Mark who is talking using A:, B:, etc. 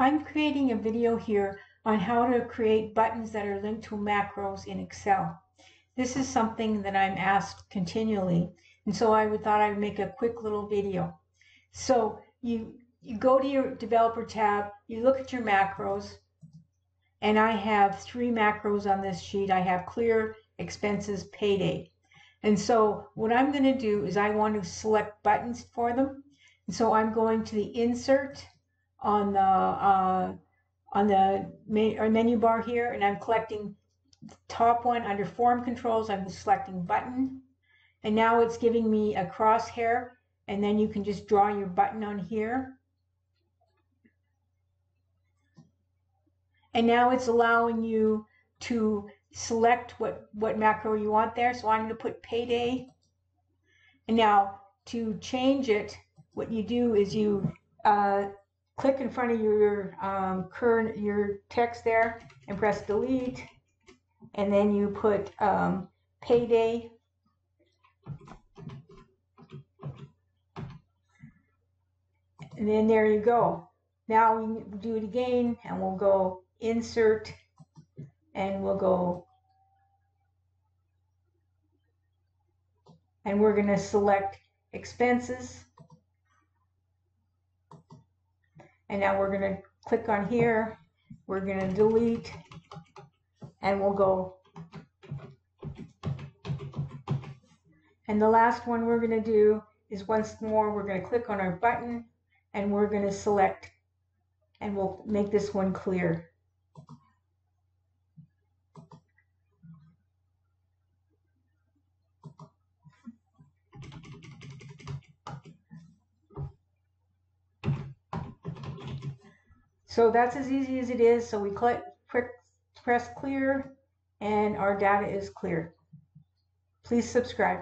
A: I'm creating a video here on how to create buttons that are linked to macros in Excel. This is something that I'm asked continually, and so I would thought I would make a quick little video. So you you go to your developer tab, you look at your macros, and I have three macros on this sheet. I have clear, expenses, payday. And so what I'm going to do is I want to select buttons for them. And so I'm going to the insert on the uh, on the menu bar here, and I'm collecting top one under form controls. I'm selecting button, and now it's giving me a crosshair, and then you can just draw your button on here. And now it's allowing you to select what, what macro you want there. So I'm going to put payday. And now to change it, what you do is you uh, click in front of your um, current your text there and press delete. And then you put um, payday. And then there you go. Now we do it again and we'll go insert and we'll go. And we're going to select expenses And now we're going to click on here. We're going to delete and we'll go. And the last one we're going to do is once more, we're going to click on our button and we're going to select and we'll make this one clear. So that's as easy as it is. So we click, press clear and our data is clear. Please subscribe.